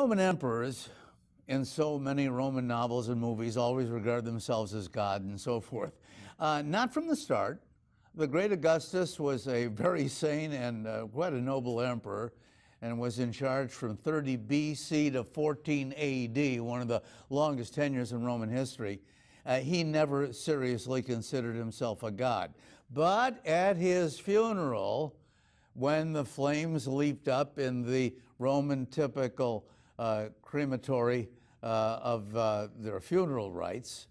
Roman emperors in so many Roman novels and movies always regard themselves as God and so forth. Uh, not from the start. The great Augustus was a very sane and uh, quite a noble emperor and was in charge from 30 BC to 14 AD, one of the longest tenures in Roman history. Uh, he never seriously considered himself a god. But at his funeral, when the flames leaped up in the Roman typical crematory uh, of uh, their funeral rites,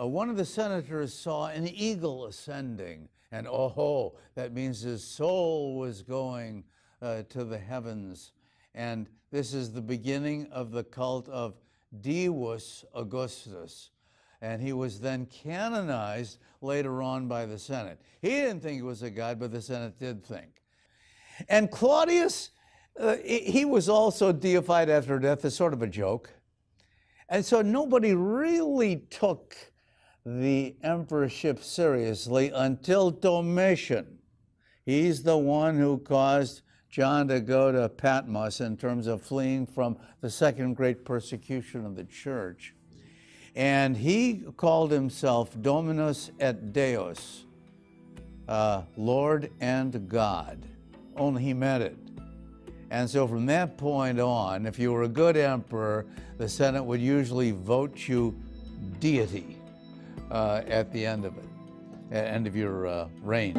uh, one of the senators saw an eagle ascending, and oh, that means his soul was going uh, to the heavens. And this is the beginning of the cult of Divus Augustus. And he was then canonized later on by the Senate. He didn't think he was a god, but the Senate did think. And Claudius, uh, he was also deified after death as sort of a joke. And so nobody really took the emperorship seriously until Domitian. He's the one who caused John to go to Patmos in terms of fleeing from the second great persecution of the church. And he called himself Dominus et Deus, uh, Lord and God. Only he meant it. And so from that point on, if you were a good emperor, the Senate would usually vote you deity uh, at the end of it, end of your uh, reign.